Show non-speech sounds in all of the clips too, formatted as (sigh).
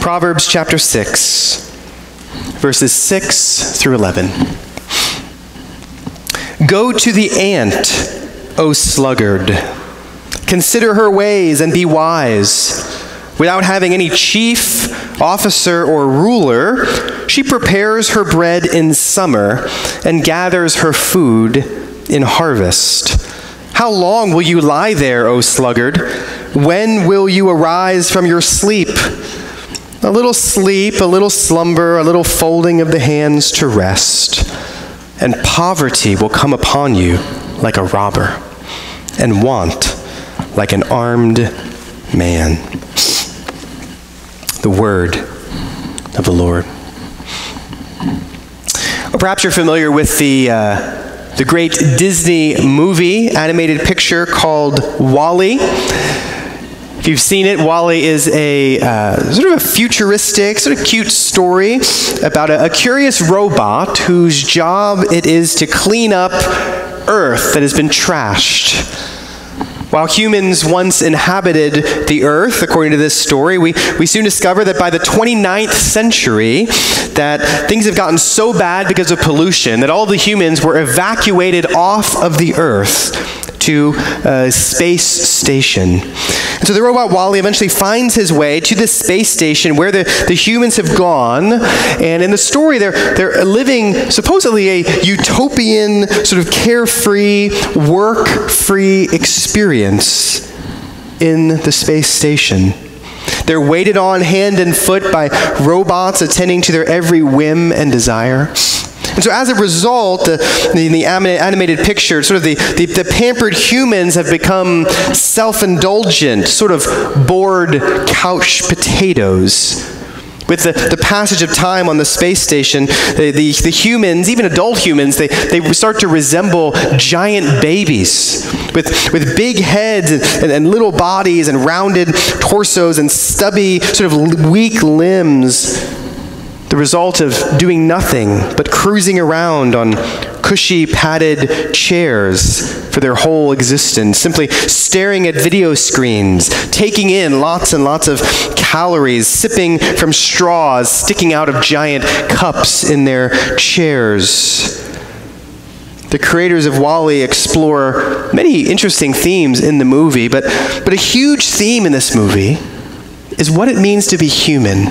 Proverbs chapter 6, verses 6 through 11. Go to the ant, O sluggard. Consider her ways and be wise. Without having any chief, officer, or ruler, she prepares her bread in summer and gathers her food in harvest. How long will you lie there, O sluggard? When will you arise from your sleep? A little sleep, a little slumber, a little folding of the hands to rest, and poverty will come upon you like a robber, and want like an armed man. The word of the Lord. Or perhaps you're familiar with the, uh, the great Disney movie animated picture called WALL-E. If you've seen it, WALL-E is a uh, sort of a futuristic, sort of cute story about a, a curious robot whose job it is to clean up Earth that has been trashed. While humans once inhabited the earth, according to this story, we, we soon discover that by the 29th century, that things have gotten so bad because of pollution that all the humans were evacuated off of the earth to a space station. And so the robot WALL-E eventually finds his way to this space station where the, the humans have gone. And in the story, they're, they're living supposedly a utopian, sort of carefree, work free experience in the space station. They're waited on hand and foot by robots attending to their every whim and desire. And so, as a result, the, the, the animated picture, sort of the, the, the pampered humans have become self indulgent, sort of bored couch potatoes. With the, the passage of time on the space station, the, the, the, humans, even adult humans, they, they start to resemble giant babies with, with big heads and, and, and little bodies and rounded torsos and stubby, sort of weak limbs the result of doing nothing but cruising around on cushy padded chairs for their whole existence, simply staring at video screens, taking in lots and lots of calories, sipping from straws sticking out of giant cups in their chairs. The creators of WALL-E explore many interesting themes in the movie, but, but a huge theme in this movie is what it means to be human.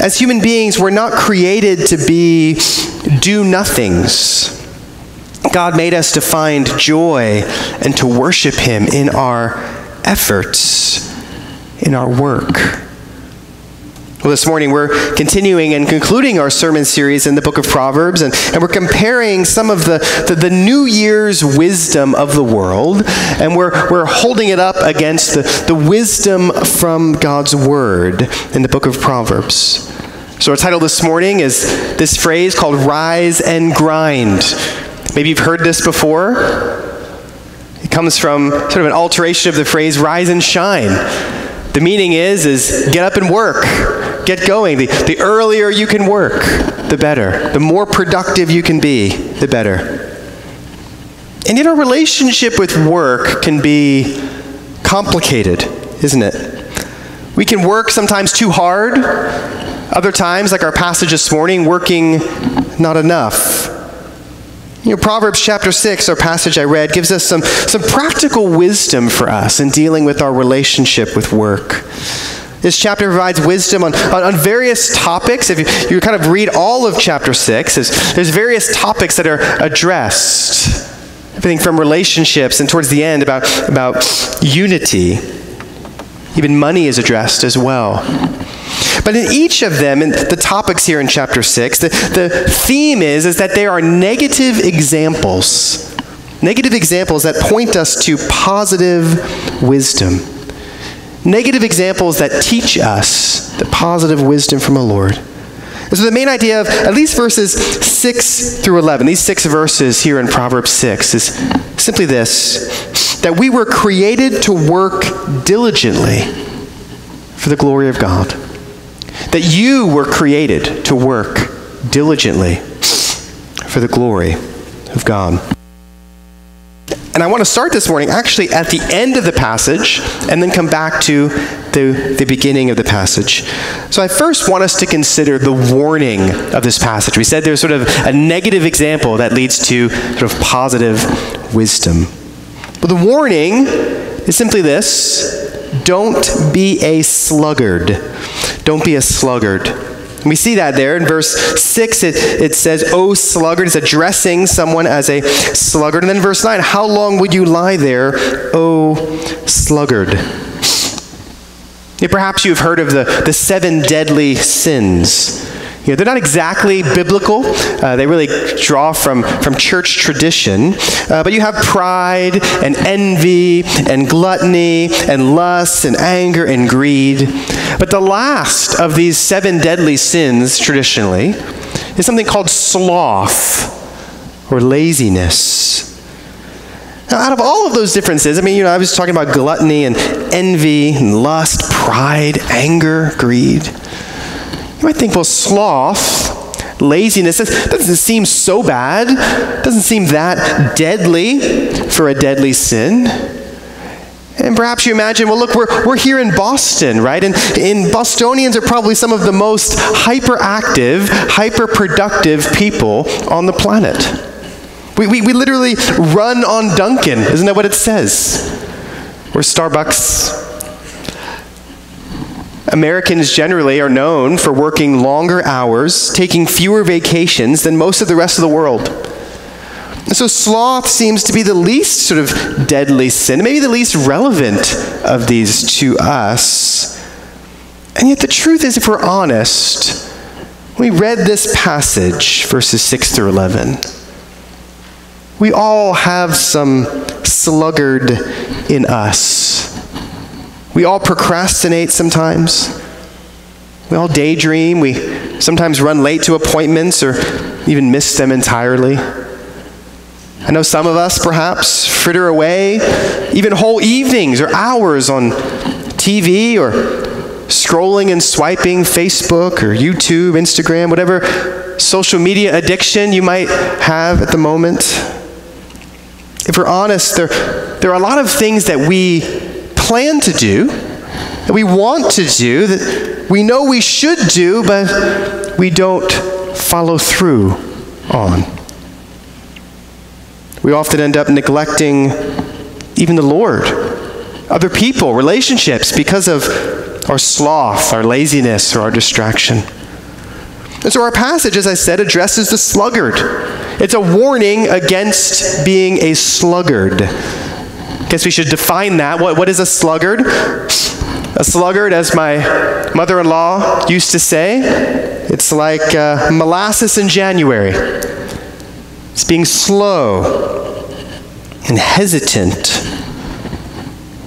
As human beings, we're not created to be do nothings. God made us to find joy and to worship Him in our efforts, in our work. Well, this morning we're continuing and concluding our sermon series in the book of Proverbs, and, and we're comparing some of the, the, the, New Year's wisdom of the world, and we're, we're holding it up against the, the wisdom from God's Word in the book of Proverbs. So, our title this morning is this phrase called rise and grind. Maybe you've heard this before. It comes from sort of an alteration of the phrase rise and shine. The meaning is, is get up and work Get going. The, the earlier you can work, the better. The more productive you can be, the better. And yet, our relationship with work can be complicated, isn't it? We can work sometimes too hard, other times, like our passage this morning, working not enough. You know, Proverbs chapter 6, our passage I read, gives us some, some practical wisdom for us in dealing with our relationship with work. This chapter provides wisdom on, on, on various topics. If you, you, kind of read all of chapter 6, there's, there's various topics that are addressed. Everything from relationships and towards the end about, about unity. Even money is addressed as well. But in each of them, in the topics here in chapter 6, the, the theme is, is that they are negative examples. Negative examples that point us to positive wisdom negative examples that teach us the positive wisdom from the Lord. And so the main idea of at least verses 6 through 11, these six verses here in Proverbs 6, is simply this that we were created to work diligently for the glory of God. That you were created to work diligently for the glory of God. And I want to start this morning actually at the end of the passage and then come back to the, the beginning of the passage. So I first want us to consider the warning of this passage. We said there's sort of a negative example that leads to sort of positive wisdom. But the warning is simply this don't be a sluggard. Don't be a sluggard. We see that there in verse 6, it, it says, Oh, sluggard. It's addressing someone as a sluggard. And then verse 9, How long would you lie there, oh, sluggard? Perhaps you've heard of the, the seven deadly sins. You know, they're not exactly biblical. Uh, they really draw from, from church tradition. Uh, but you have pride and envy and gluttony and lust and anger and greed. But the last of these seven deadly sins, traditionally, is something called sloth or laziness. Now, out of all of those differences, I mean, you know, I was talking about gluttony and envy and lust, pride, anger, greed. You might think, well, sloth, laziness, doesn't seem so bad, doesn't seem that deadly for a deadly sin. And perhaps you imagine, well, look, we're, we're here in Boston, right? And, and Bostonians are probably some of the most hyperactive, hyperproductive people on the planet. We, we, we literally run on Dunkin', isn't that what it says? Or Starbucks, Americans generally are known for working longer hours, taking fewer vacations than most of the rest of the world. And so sloth seems to be the least sort of deadly sin, maybe the least relevant of these to us. And yet the truth is, if we're honest, we read this passage, verses 6 through 11. We all have some sluggard in us. We all procrastinate sometimes. We all daydream. We sometimes run late to appointments or even miss them entirely. I know some of us perhaps fritter away even whole evenings or hours on TV or scrolling and swiping Facebook or YouTube, Instagram, whatever social media addiction you might have at the moment. If we're honest, there, there are a lot of things that we plan to do, that we want to do, that we know we should do, but we don't follow through on. We often end up neglecting even the Lord, other people, relationships, because of our sloth, our laziness, or our distraction. And so our passage, as I said, addresses the sluggard. It's a warning against being a sluggard. Guess we should define that. What, what is a sluggard? A sluggard, as my mother in law used to say, it's like uh, molasses in January. It's being slow and hesitant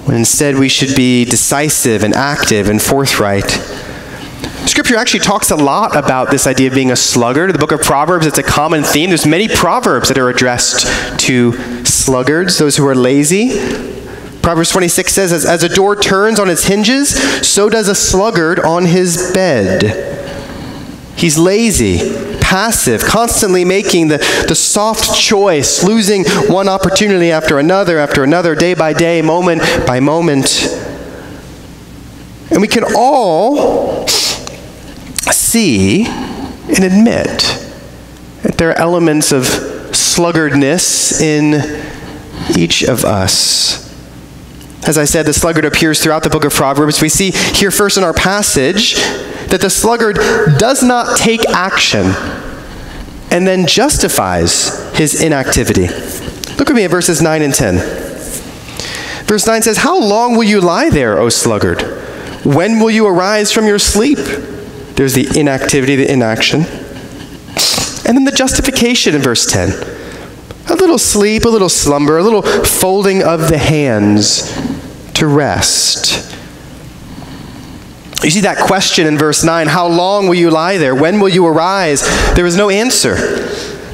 when instead we should be decisive and active and forthright. Scripture actually talks a lot about this idea of being a sluggard. The book of Proverbs, it's a common theme. There's many proverbs that are addressed to sluggards, those who are lazy. Proverbs 26 says, as, as a door turns on its hinges, so does a sluggard on his bed. He's lazy, passive, constantly making the, the soft choice, losing one opportunity after another, after another, day by day, moment by moment. And we can all see and admit that there are elements of sluggardness in each of us. As I said, the sluggard appears throughout the book of Proverbs. We see here first in our passage that the sluggard does not take action and then justifies his inactivity. Look with me at verses 9 and 10. Verse 9 says, How long will you lie there, O sluggard? When will you arise from your sleep? There's the inactivity, the inaction. And then the justification in verse 10 a little sleep, a little slumber, a little folding of the hands to rest. You see that question in verse 9 How long will you lie there? When will you arise? There is no answer.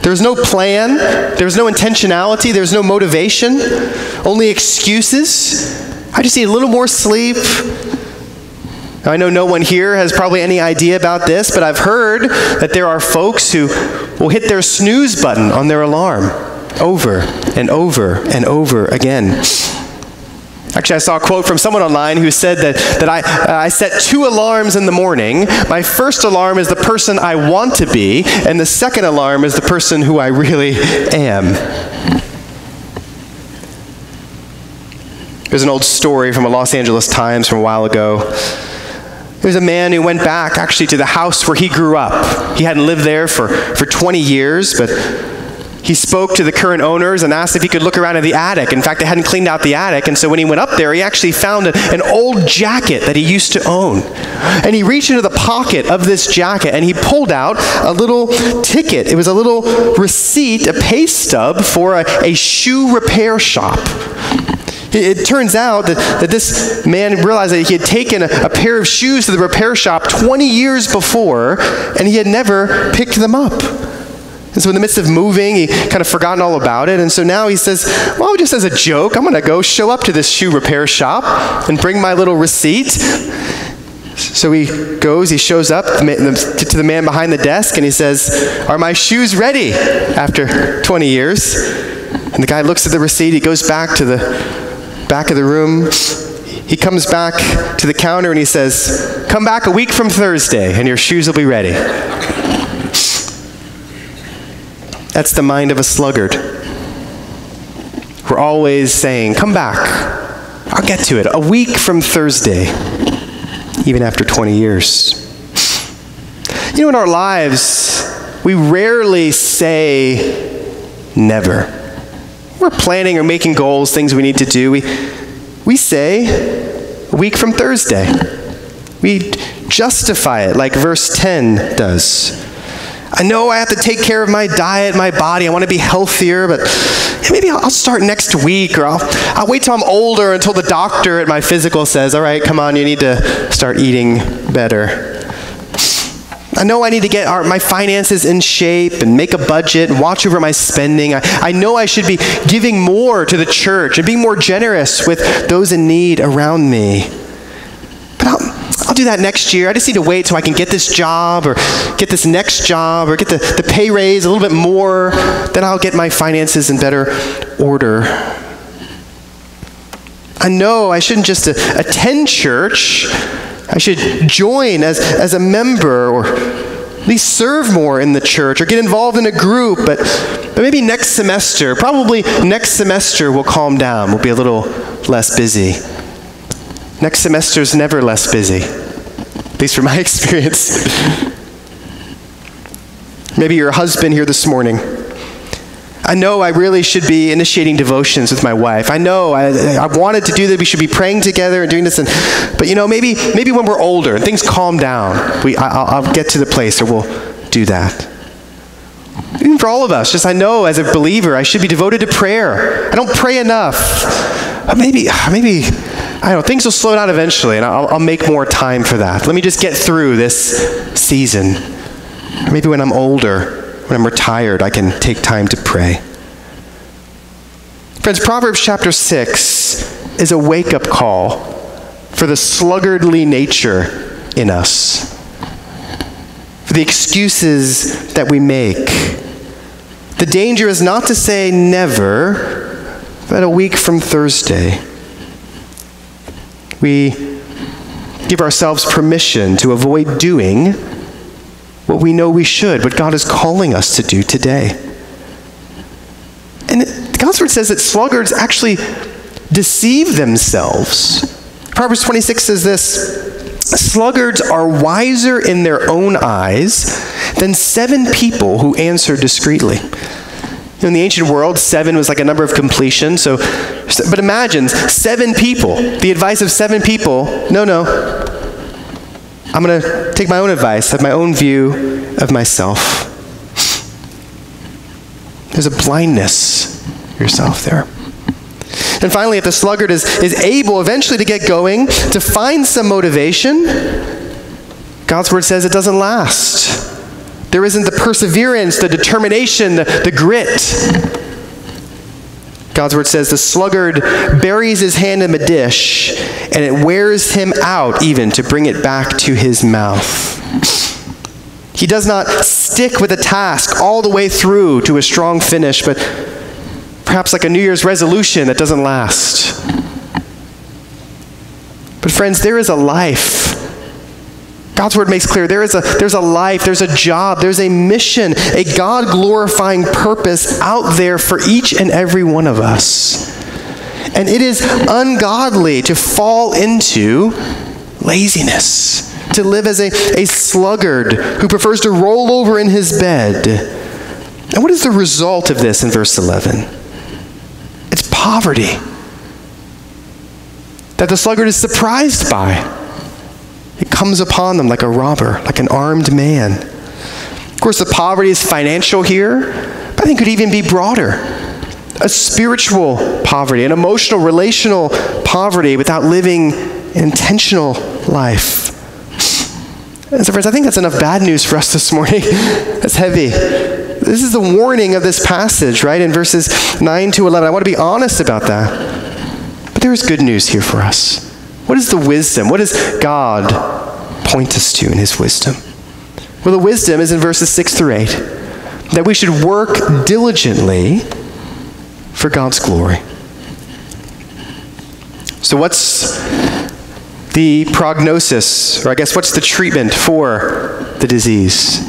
There's no plan. There's no intentionality. There's no motivation. Only excuses. I just need a little more sleep. I know no one here has probably any idea about this, but I've heard that there are folks who will hit their snooze button on their alarm over and over and over again. Actually, I saw a quote from someone online who said that, that I, uh, I set two alarms in the morning. My first alarm is the person I want to be, and the second alarm is the person who I really am. There's an old story from a Los Angeles Times from a while ago. There's a man who went back actually to the house where he grew up. He hadn't lived there for, for 20 years, but he spoke to the current owners and asked if he could look around in the attic. In fact, they hadn't cleaned out the attic, and so when he went up there, he actually found a, an old jacket that he used to own. And he reached into the pocket of this jacket and he pulled out a little ticket. It was a little receipt, a pay stub for a, a shoe repair shop. It turns out that, that this man realized that he had taken a, a, pair of shoes to the repair shop 20 years before, and he had never picked them up. And so, in the midst of moving, he kind of forgotten all about it. And so now he says, Well, just as a joke, I'm going to go show up to this shoe repair shop and bring my little receipt. So he goes, he shows up to the man behind the desk, and he says, Are my shoes ready after 20 years? And the guy looks at the receipt, he goes back to the back of the room. He comes back to the counter and he says, Come back a week from Thursday, and your shoes will be ready. That's the mind of a sluggard. We're always saying, Come back. I'll get to it. A week from Thursday, even after 20 years. You know, in our lives, we rarely say never. We're planning or making goals, things we need to do. We, we say a week from Thursday. We justify it like verse 10 does. I know I have to take care of my diet, my body. I want to be healthier, but maybe I'll start next week or I'll, I'll wait till I'm older until the doctor at my physical says, all right, come on, you need to start eating better. I know I need to get our, my finances in shape and make a budget and watch over my spending. I, I know I should be giving more to the church and being more generous with those in need around me. But I'll, I'll do that next year. I just need to wait till I can get this job or get this next job or get the, the pay raise a little bit more. Then I'll get my finances in better order. I know I shouldn't just attend church. I should join as, as a member or at least serve more in the church or get involved in a group. But, but maybe next semester, probably next semester, we'll calm down. We'll be a little less busy. Next semester is never less busy, at least from my (laughs) experience. Maybe you're a husband here this morning. I know I really should be initiating devotions with my wife. I know I, I wanted to do that. We should be praying together and doing this. And, but you know, maybe, maybe when we're older and things calm down, we, I, will get to the place where we'll do that. Even for all of us, just I know as a believer, I should be devoted to prayer. I don't pray enough. But maybe, uh, maybe I don't know, things will slow down eventually, and I'll, I'll make more time for that. Let me just get through this season. maybe when I'm older, when I'm retired, I can take time to pray. Friends, Proverbs chapter 6 is a wake up call for the sluggardly nature in us, for the excuses that we make. The danger is not to say never, but a week from Thursday we give ourselves permission to avoid doing what we know we should, what God is calling us to do today. And God's word says that sluggards actually deceive themselves. Proverbs 26 says this Sluggards are wiser in their own eyes than seven people who answer discreetly. In the ancient world, seven was like a number of completion. So, but imagine seven people. The advice of seven people. No, no. I'm going to take my own advice, have my own view of myself. There's a blindness yourself there. And finally, if the sluggard is, is able eventually to get going, to find some motivation, God's word says it doesn't last. There isn't the perseverance, the determination, the, the grit. God's word says the sluggard buries his hand in a dish and it wears him out even to bring it back to his mouth. He does not stick with a task all the way through to a strong finish, but perhaps like a New Year's resolution that doesn't last. But, friends, there is a life. God's word makes clear there is a, there's a life, there's a job, there's a mission, a God glorifying purpose out there for each and every one of us. And it is ungodly to fall into laziness, to live as a, a sluggard who prefers to roll over in his bed. And what is the result of this in verse 11? It's poverty that the sluggard is surprised by. It comes upon them like a robber, like an armed man. Of course, the poverty is financial here, but I think it could even be broader a spiritual poverty, an emotional, relational poverty without living an intentional life. And so, friends, I think that's enough bad news for us this morning. (laughs) that's heavy. This is the warning of this passage, right, in verses 9 to 11. I want to be honest about that. But there is good news here for us. What is the wisdom? What is God point us to in His wisdom? Well, the wisdom is in verses 6 through 8 that we should work diligently for God's glory. So, what's the prognosis, or I guess what's the treatment for the disease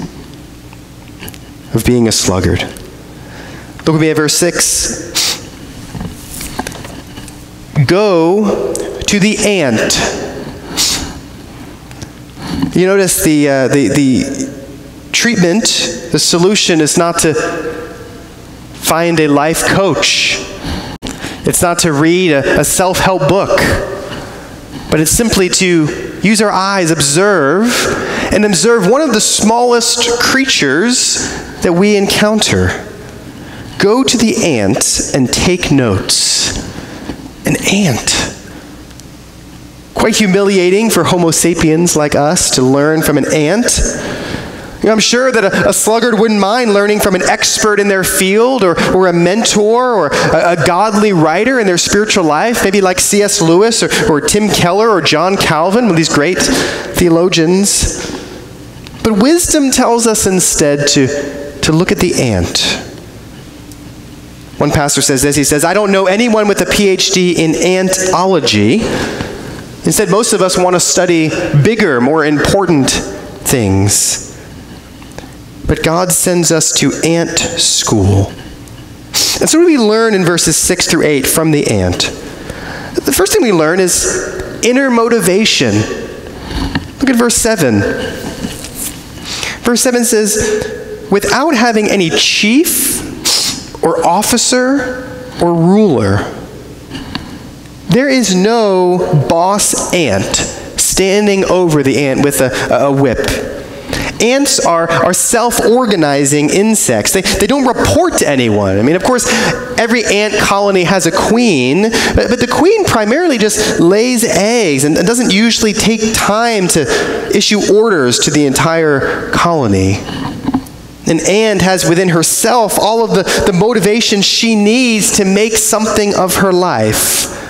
of being a sluggard? Look with me at verse 6. Go to the ant. You notice the, uh, the, the treatment, the solution is not to find a life coach. It's not to read a, a self help book, but it's simply to use our eyes, observe, and observe one of the smallest creatures that we encounter. Go to the ant and take notes. An ant. Quite humiliating for Homo sapiens like us to learn from an ant. I'm sure that a, a, sluggard wouldn't mind learning from an expert in their field or, or a mentor or a, a godly writer in their spiritual life, maybe like C.S. Lewis or, or Tim Keller or John Calvin, these great theologians. But wisdom tells us instead to, to look at the ant. One pastor says this he says, I don't know anyone with a PhD in antology. Instead, most of us want to study bigger, more important things. But God sends us to ant school. And so, what do we learn in verses 6 through 8 from the ant? The first thing we learn is inner motivation. Look at verse 7. Verse 7 says, Without having any chief or officer or ruler, there is no boss ant standing over the ant with a, a whip Ants are, are self organizing insects. They, they don't report to anyone. I mean, of course, every ant colony has a queen, but, but the queen primarily just lays eggs and, doesn't usually take time to issue orders to the entire colony. An ant has within herself all of the, the motivation she needs to make something of her life.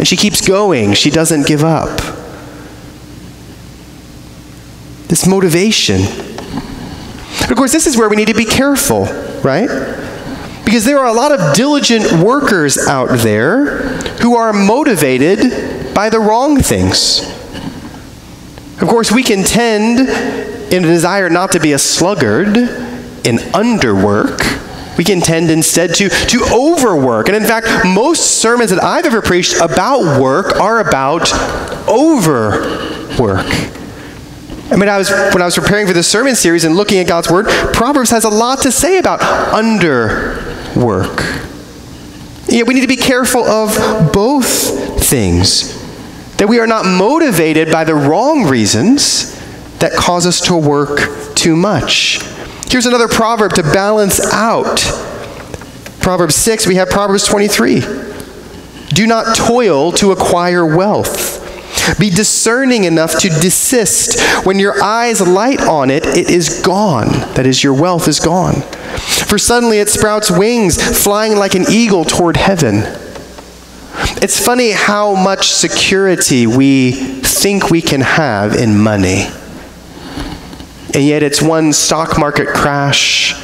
And she keeps going, she doesn't give up this motivation. Of course, this is where we need to be careful, right? Because there are a lot of diligent workers out there who are motivated by the wrong things. Of course, we can tend in a desire not to be a sluggard, in underwork. We can tend instead to, to overwork. And in fact, most sermons that I've ever preached about work are about overwork. I mean, I was, when I was preparing for this sermon series and looking at God's Word, Proverbs has a lot to say about underwork. Yet we need to be careful of both things. That we are not motivated by the wrong reasons that cause us to work too much. Here's another proverb to balance out. Proverbs 6, we have Proverbs 23. Do not toil to acquire wealth be discerning enough to desist. When your eyes light on it, it is gone. That is, your wealth is gone. For suddenly it sprouts wings, flying like an eagle toward heaven. It's funny how much security we think we can have in money. And yet it's one stock market crash,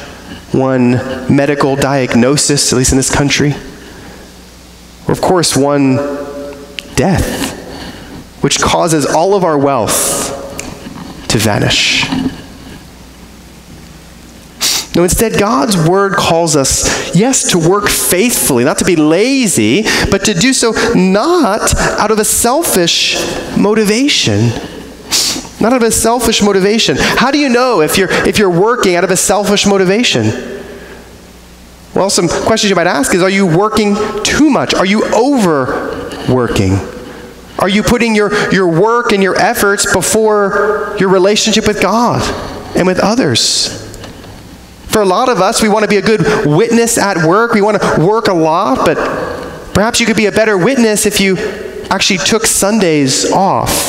one medical diagnosis, at least in this country, or of course, one death which causes all of our wealth to vanish. No, instead, God's word calls us, yes, to work faithfully, not to be lazy, but to do so not out of a selfish motivation. Not out of a selfish motivation. How do you know if you're, if you're working out of a selfish motivation? Well, some questions you might ask is Are you working too much? Are you overworking? Are you putting your, your work and your efforts before your relationship with God and with others? For a lot of us, we want to be a good witness at work. We want to work a lot, but perhaps you could be a better witness if you actually took Sundays off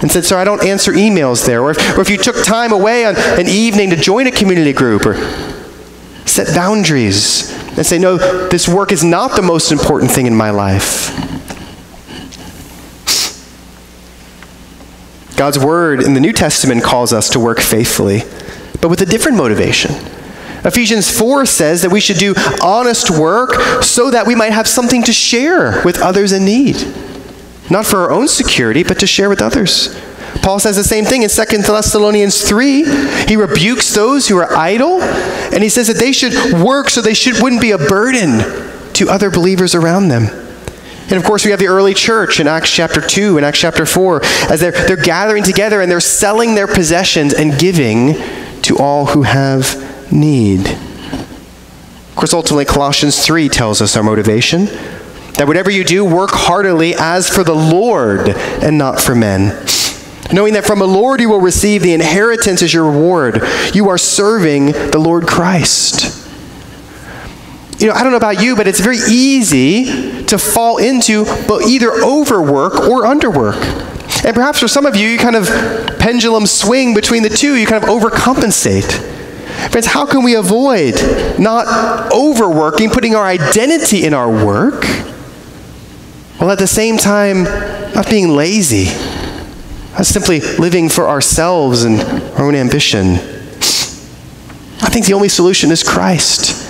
and said, Sir, I don't answer emails there. Or if, or if you took time away on an evening to join a community group or set boundaries and say, No, this work is not the most important thing in my life. God's word in the New Testament calls us to work faithfully, but with a different motivation. Ephesians 4 says that we should do honest work so that we might have something to share with others in need. Not for our own security, but to share with others. Paul says the same thing in 2 Thessalonians 3. He rebukes those who are idle, and he says that they should work so they should, wouldn't be a burden to other believers around them. And of course, we have the early church in Acts chapter 2 and Acts chapter 4 as they're, they're gathering together and they're selling their possessions and giving to all who have need. Of course, ultimately, Colossians 3 tells us our motivation that whatever you do, work heartily as for the Lord and not for men. Knowing that from the Lord you will receive the inheritance as your reward. You are serving the Lord Christ. You know, I don't know about you, but it's very easy to fall into either overwork or underwork. And perhaps for some of you, you kind of pendulum swing between the two, you kind of overcompensate. Friends, how can we avoid not overworking, putting our identity in our work, while at the same time not being lazy, not simply living for ourselves and our own ambition? I think the only solution is Christ.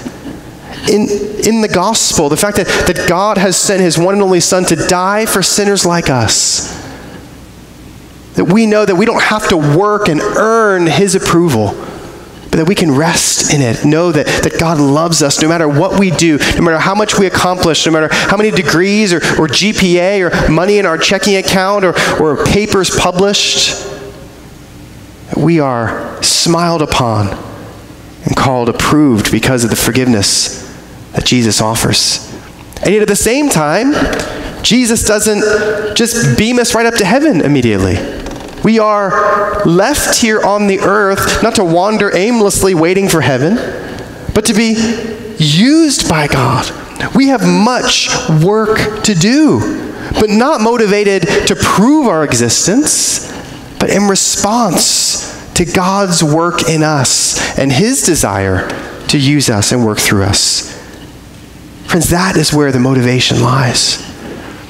In, in the gospel, the fact that, that God has sent his one and only Son to die for sinners like us, that we know that we don't have to work and earn his approval but that we can rest in it. Know that, that God loves us no matter what we do, no matter how much we accomplish, no matter how many degrees or, or GPA or money in our checking account or, or papers published. We are smiled upon and called approved because of the forgiveness that Jesus offers. And yet at the same time, Jesus doesn't just beam us right up to heaven immediately. We are left here on the earth not to wander aimlessly waiting for heaven, but to be used by God. We have much work to do, but not motivated to prove our existence, but in response to God's work in us and His desire to use us and work through us. Friends, that is where the motivation lies.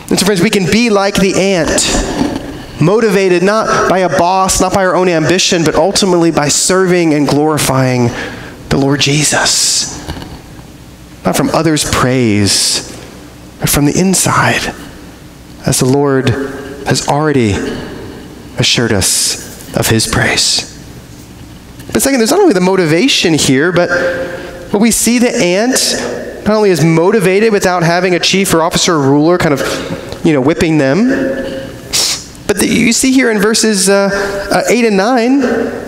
And so, friends, we can be like the ant motivated not by a boss, not by our own ambition, but ultimately by serving and glorifying the Lord Jesus. Not from others' praise, but from the inside, as the Lord has already assured us of his praise. But second, there's not only the motivation here, but what we see the ant not only is motivated without having a chief or officer or ruler kind of, you know, whipping them, you see here in verses uh, uh, 8 and 9,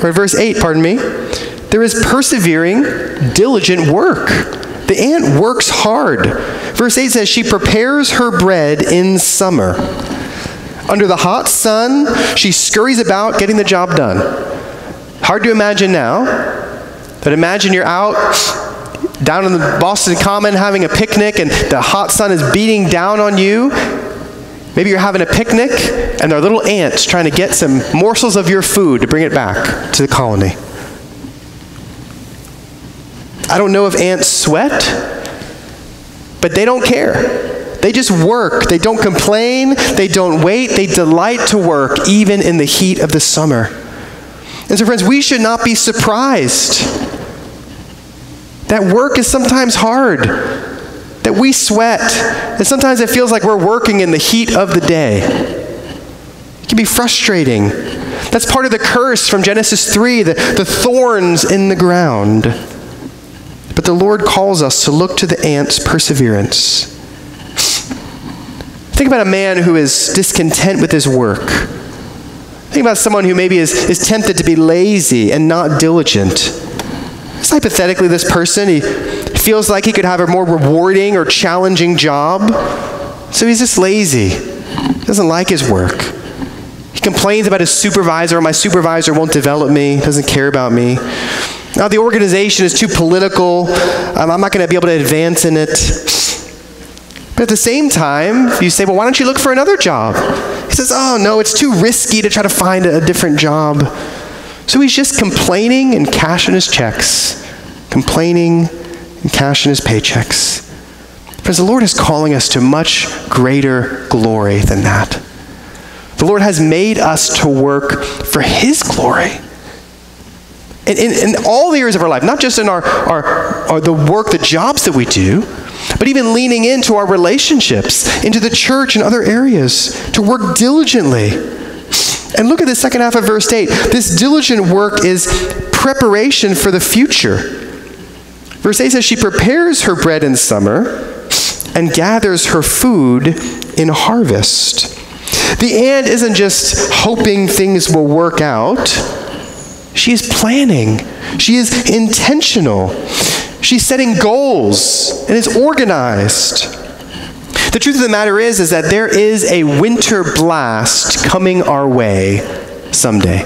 or verse 8, pardon me, there is persevering, diligent work. The ant works hard. Verse 8 says, She prepares her bread in summer. Under the hot sun, she scurries about getting the job done. Hard to imagine now, but imagine you're out down in the Boston Common having a picnic and the hot sun is beating down on you Maybe you're having a picnic and there are little ants trying to get some morsels of your food to bring it back to the colony. I don't know if ants sweat, but they don't care. They just work. They don't complain. They don't wait. They delight to work, even in the heat of the summer. And so, friends, we should not be surprised that work is sometimes hard that we sweat, and sometimes it feels like we're working in the heat of the day. Can be frustrating. That's part of the curse from Genesis 3, the, the thorns in the ground. But the Lord calls us to look to the ant's perseverance. Think about a man who is discontent with his work. Think about someone who maybe is, is tempted to be lazy and not diligent. Just hypothetically, this person, he feels like he could have a more rewarding or challenging job, so he's just lazy. Doesn't like his work. He complains about his supervisor. My supervisor won't develop me, doesn't care about me. Now, the organization is too political. Um, I'm not going to be able to advance in it. But at the same time, you say, well, why don't you look for another job? He says, oh, no, it's too risky to try to find a different job. So he's just complaining and cashing his checks, complaining and cashing his paychecks. Friends, the Lord is calling us to much greater glory than that. The Lord has made us to work for His glory. In, in, in, all the areas of our life, not just in our, our, our, the work, the jobs that we do, but even leaning into our relationships, into the church and other areas, to work diligently. And look at the second half of verse 8. This diligent work is preparation for the future. Verse 8 says, She prepares her bread in summer and gathers her food in harvest. The ant isn't just hoping things will work out, she is planning, she is intentional. She's setting goals and is organized. The truth of the matter is, is that there is a winter blast coming our way someday.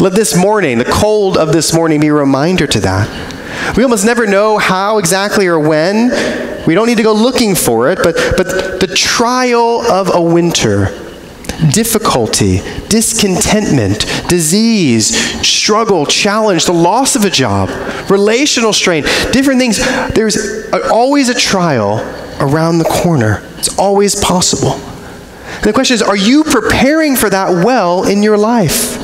Let this morning, the cold of this morning, be a reminder to that. We almost never know how exactly or when. We don't need to go looking for it, but, but the trial of a winter difficulty, discontentment, disease, struggle, challenge, the loss of a job, relational strain, different things. There's always a trial around the corner. It's always possible. And the question is are you preparing for that well in your life?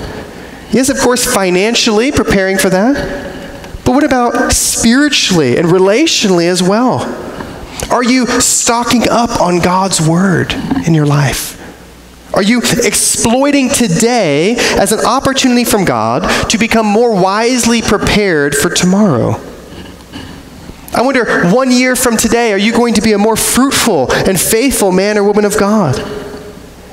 Yes, of course, financially preparing for that. But what about spiritually and relationally as well? Are you stocking up on God's word in your life? Are you exploiting today as an opportunity from God to become more wisely prepared for tomorrow? I wonder, one year from today, are you going to be a more fruitful and faithful man or woman of God?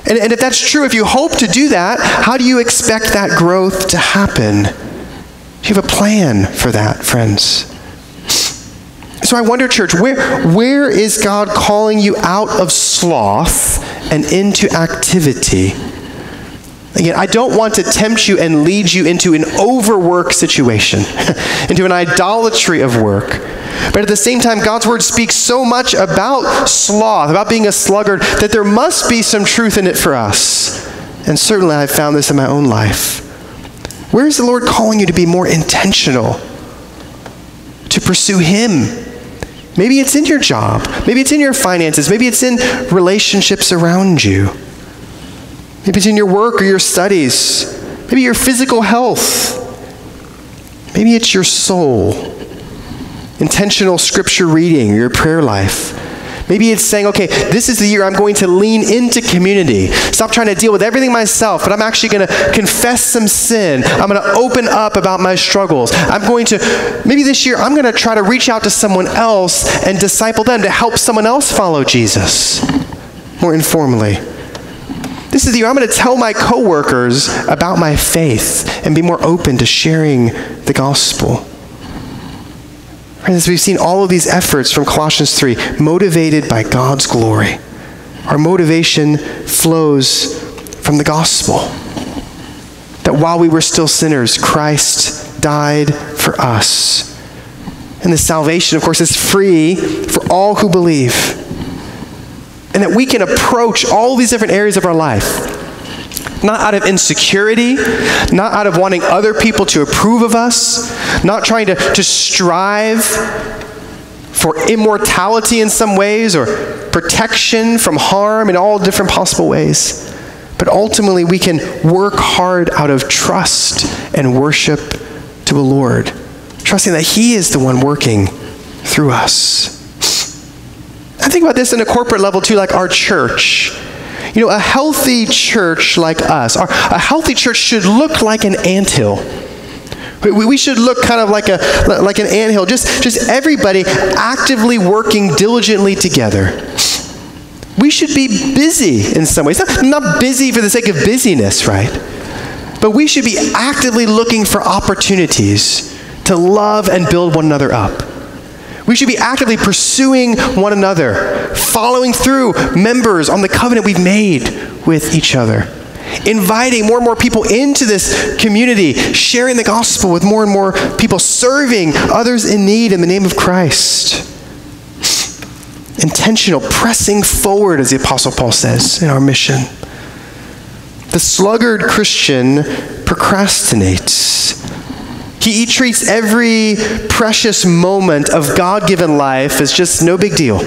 And, and if that's true, if you hope to do that, how do you expect that growth to happen? Do you have a plan for that, friends? So I wonder, church, where, where is God calling you out of sloth and into activity. Again, I don't want to tempt you and lead you into an overwork situation, (laughs) into an idolatry of work. But at the same time, God's word speaks so much about sloth, about being a sluggard, that there must be some truth in it for us. And certainly I've found this in my own life. Where is the Lord calling you to be more intentional? To pursue Him Maybe it's in your job. Maybe it's in your finances. Maybe it's in relationships around you. Maybe it's in your work or your studies. Maybe your physical health. Maybe it's your soul. Intentional scripture reading, your prayer life. Maybe it's saying, okay, this is the year I'm going to lean into community. Stop trying to deal with everything myself, but I'm actually going to confess some sin. I'm going to open up about my struggles. I'm going to, maybe this year, I'm going to try to reach out to someone else and disciple them to help someone else follow Jesus more informally. This is the year I'm going to tell my coworkers about my faith and be more open to sharing the gospel. Friends, we've seen all of these efforts from Colossians 3 motivated by God's glory. Our motivation flows from the gospel. That while we were still sinners, Christ died for us. And the salvation, of course, is free for all who believe. And that we can approach all these different areas of our life not out of insecurity, not out of wanting other people to approve of us, not trying to, to strive for immortality in some ways or protection from harm in all different possible ways. But ultimately, we can work hard out of trust and worship to the Lord, trusting that He is the one working through us. I think about this in a corporate level too, like our church. You know, a healthy church like us, our, a healthy church should look like an anthill. We, we should look kind of like a like an anthill. Just just everybody actively working diligently together. We should be busy in some ways. Not, not busy for the sake of busyness, right? But we should be actively looking for opportunities to love and build one another up. We should be actively pursuing one another, following through members on the covenant we've made with each other, inviting more and more people into this community, sharing the gospel with more and more people, serving others in need in the name of Christ. Intentional, pressing forward, as the Apostle Paul says in our mission. The sluggard Christian procrastinates. He treats every precious moment of God given life as just no big deal.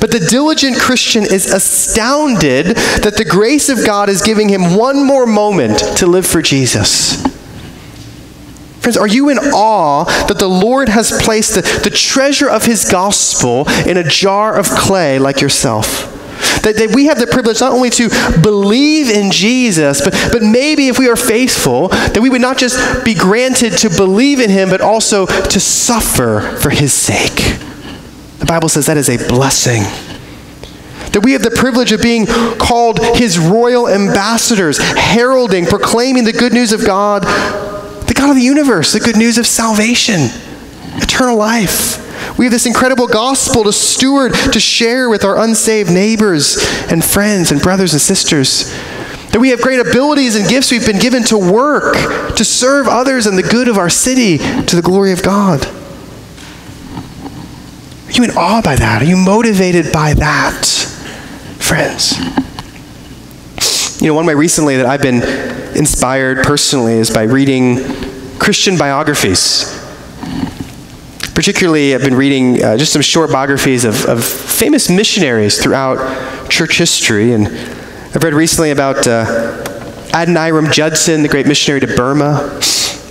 But the diligent Christian is astounded that the grace of God is giving him one more moment to live for Jesus. Friends, are you in awe that the Lord has placed the, the treasure of his gospel in a jar of clay like yourself? That, that we have the privilege not only to believe in Jesus, but, but maybe if we are faithful, that we would not just be granted to believe in him, but also to suffer for his sake. The Bible says that is a blessing. That we have the privilege of being called his royal ambassadors, heralding, proclaiming the good news of God the God of the universe, the good news of salvation, eternal life. We have this incredible gospel to steward, to share with our unsaved neighbors and friends and brothers and sisters. That we have great abilities and gifts we've been given to work, to serve others and the good of our city to the glory of God. Are you in awe by that? Are you motivated by that, friends? You know, one way recently that I've been inspired personally is by reading Christian biographies. Particularly, I've been reading uh, just some short biographies of, of, famous missionaries throughout church history. And I've read recently about uh, Adoniram Judson, the great missionary to Burma.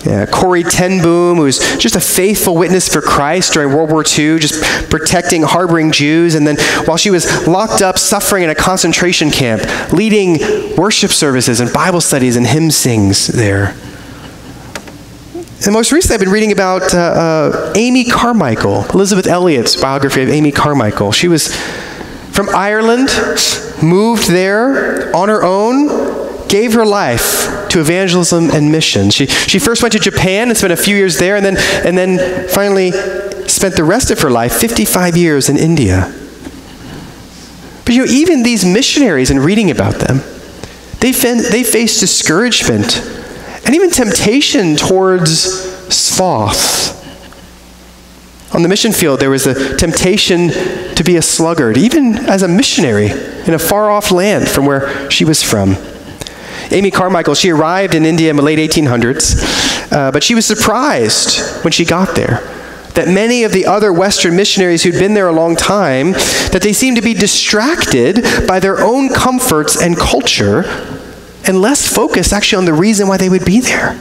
Yeah, Corrie ten Boom, who was just a faithful witness for Christ during World War II, just protecting, harboring Jews. And then while she was locked up, suffering in a concentration camp, leading worship services and Bible studies and hymn sings there. And most recently, I've been reading about uh, uh, Amy Carmichael, Elisabeth Elliot's biography of Amy Carmichael. She was from Ireland, moved there on her own, gave her life to evangelism and mission. She, she first went to Japan and spent a few years there, and then, and then finally spent the rest of her life, 55 years, in India. But you know, even these missionaries, and reading about them, they, they face discouragement and even temptation towards sloth. On the mission field, there was a temptation to be a sluggard, even as a missionary in a far off land from where she was from. Amy Carmichael, she arrived in India in the late 1800s, uh, but she was surprised when she got there that many of the other Western missionaries who'd been there a long time, that they seemed to be distracted by their own comforts and culture and less focused actually on the reason why they would be there.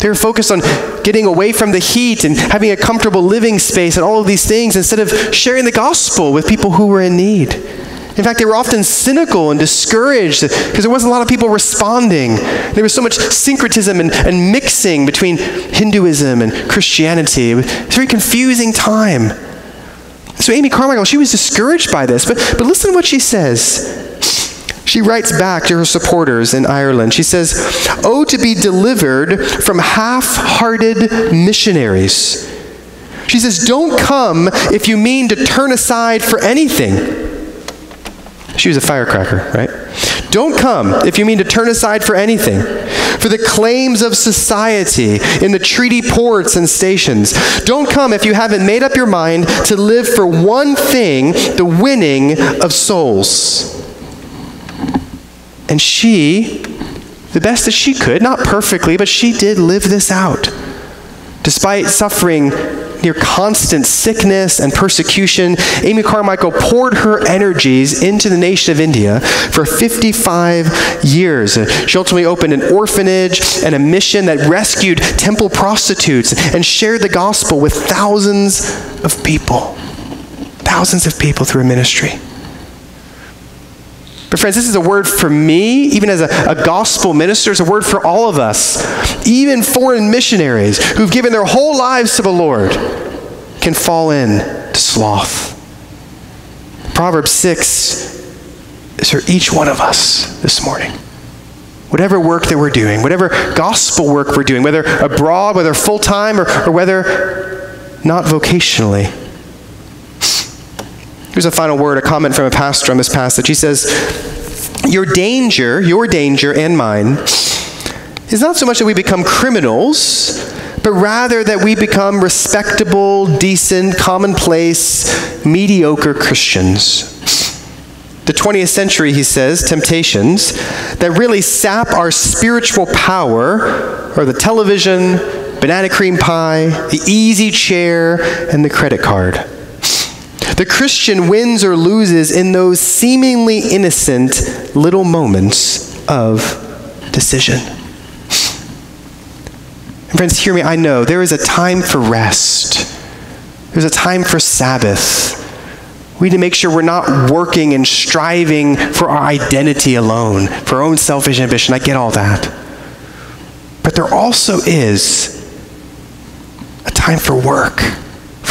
They were focused on getting away from the heat and having a comfortable living space and all of these things instead of sharing the gospel with people who were in need. In fact, they were often cynical and discouraged because there wasn't a lot of people responding. There was so much syncretism and, and mixing between Hinduism and Christianity. It was a very confusing time. So Amy Carmichael, she was discouraged by this. But, but listen to what she says. She writes back to her supporters in Ireland. She says, Oh, to be delivered from half hearted missionaries. She says, Don't come if you mean to turn aside for anything. She was a firecracker, right? Don't come if you mean to turn aside for anything. For the claims of society in the treaty ports and stations. Don't come if you haven't made up your mind to live for one thing the winning of souls. And she, the best that she could, not perfectly, but she did live this out. Despite suffering near constant sickness and persecution, Amy Carmichael poured her energies into the nation of India for 55 years. She ultimately opened an orphanage and a mission that rescued temple prostitutes and shared the gospel with thousands of people. Thousands of people through a ministry. But, friends, this is a word for me, even as a, a, gospel minister, it's a word for all of us. Even foreign missionaries who've given their whole lives to the Lord can fall in to sloth. Proverbs 6 is for each one of us this morning. Whatever work that we're doing, whatever gospel work we're doing, whether abroad, whether full time, or, or whether not vocationally. Here's a final word, a comment from a pastor on this passage. He says, Your danger, your danger and mine, is not so much that we become criminals, but rather that we become respectable, decent, commonplace, mediocre Christians. The 20th century, he says, temptations that really sap our spiritual power are the television, banana cream pie, the easy chair, and the credit card. The Christian wins or loses in those seemingly innocent little moments of decision. And friends, hear me, I know there is a time for rest. There's a time for Sabbath. We need to make sure we're not working and striving for our identity alone, for our own selfish ambition. I get all that. But there also is a time for work,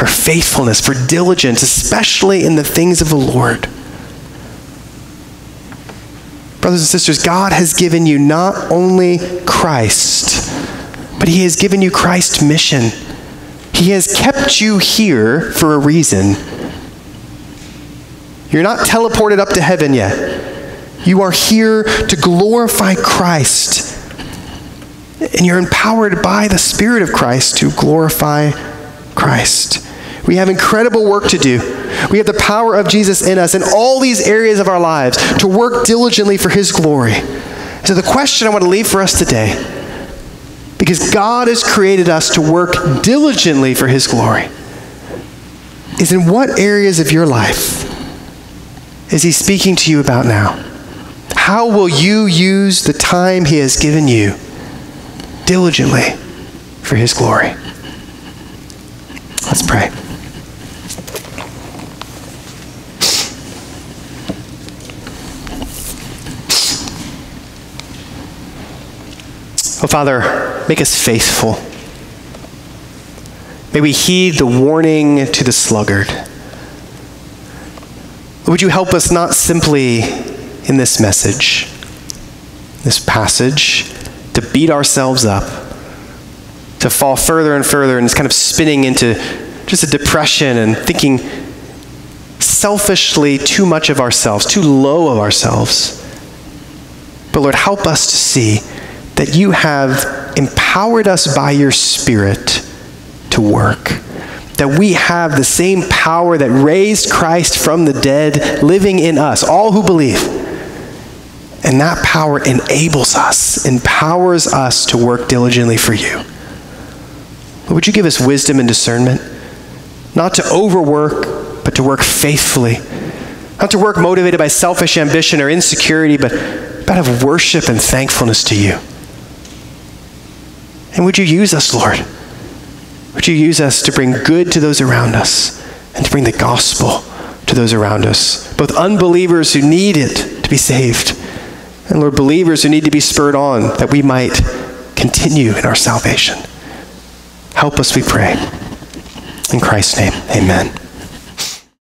for faithfulness, for diligence, especially in the things of the Lord. Brothers and sisters, God has given you not only Christ, but He has given you Christ's mission. He has kept you here for a reason. You're not teleported up to heaven yet. You are here to glorify Christ. And you're empowered by the Spirit of Christ to glorify Christ. We have incredible work to do. We have the power of Jesus in us in all these areas of our lives to work diligently for His glory. So, the question I want to leave for us today because God has created us to work diligently for His glory, is in what areas of your life is He speaking to you about now? How will you use the time He has given you diligently for His glory? Let's pray. Father, make us faithful. May we heed the warning to the sluggard. Would you help us not simply in this message, this passage, to beat ourselves up, to fall further and further and it's kind of spinning into just a depression and thinking selfishly too much of ourselves, too low of ourselves. But Lord, help us to see that you have empowered us by your Spirit to work. That we have the same power that raised Christ from the dead living in us, all who believe. And that power enables us, empowers us to work diligently for you. would you give us wisdom and discernment? Not to overwork, but to work faithfully. Not to work motivated by selfish ambition or insecurity, but out of worship and thankfulness to you. And would you use us, Lord? Would you use us to bring good to those around us and to bring the gospel to those around us? Both unbelievers who need it to be saved, and Lord, believers who need to be spurred on that we might continue in our salvation. Help us, we pray. In Christ's name, amen.